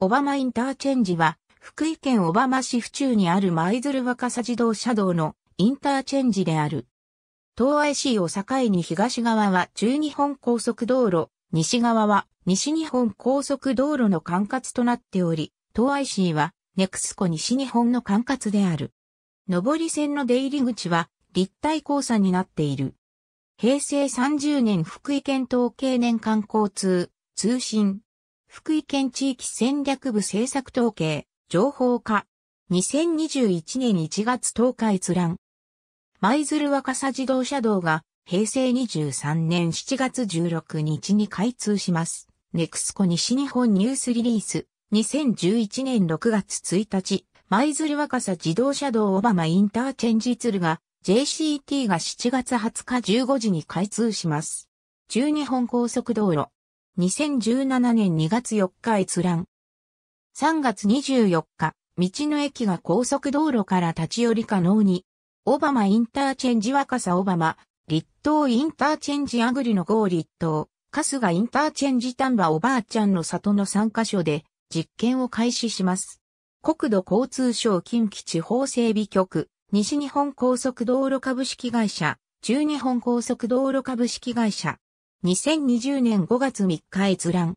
小浜インターチェンジは、福井県小浜市府中にある舞鶴若狭自動車道のインターチェンジである。東愛市を境に東側は中日本高速道路、西側は西日本高速道路の管轄となっており、東愛市はネクスコ西日本の管轄である。上り線の出入り口は立体交差になっている。平成30年福井県統計年間交通、通信、福井県地域戦略部政策統計、情報化、2021年1月10日閲覧。舞鶴若狭自動車道が平成23年7月16日に開通します。ネクスコ西日本ニュースリリース。2011年6月1日、舞鶴若狭自動車道オバマインターチェンジ鶴が JCT が7月20日15時に開通します。中日本高速道路。2017年2月4日閲覧。3月24日、道の駅が高速道路から立ち寄り可能に。オバマインターチェンジ若狭オバマ、立東インターチェンジアグリの郷立東、春日インターチェンジ丹波おばあちゃんの里の3カ所で、実験を開始します。国土交通省近畿地方整備局、西日本高速道路株式会社、中日本高速道路株式会社。2020年5月3日閲覧。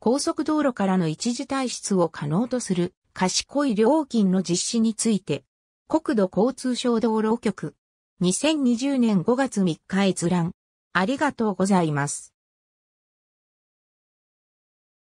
高速道路からの一時退出を可能とする賢い料金の実施について、国土交通省道路局。2020年5月3日閲覧。ありがとうございます。